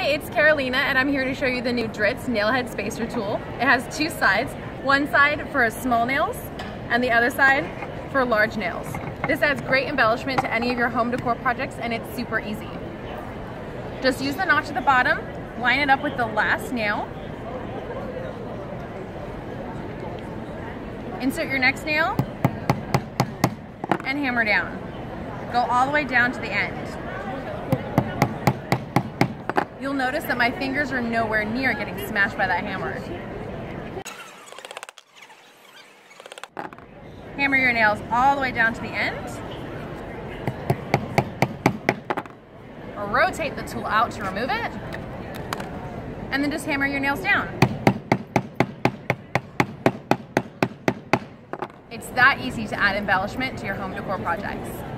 Hi, it's Carolina and I'm here to show you the new Dritz Nailhead Spacer Tool. It has two sides, one side for small nails and the other side for large nails. This adds great embellishment to any of your home decor projects and it's super easy. Just use the notch at the bottom, line it up with the last nail, insert your next nail, and hammer down. Go all the way down to the end. You'll notice that my fingers are nowhere near getting smashed by that hammer. Hammer your nails all the way down to the end. Rotate the tool out to remove it. And then just hammer your nails down. It's that easy to add embellishment to your home decor projects.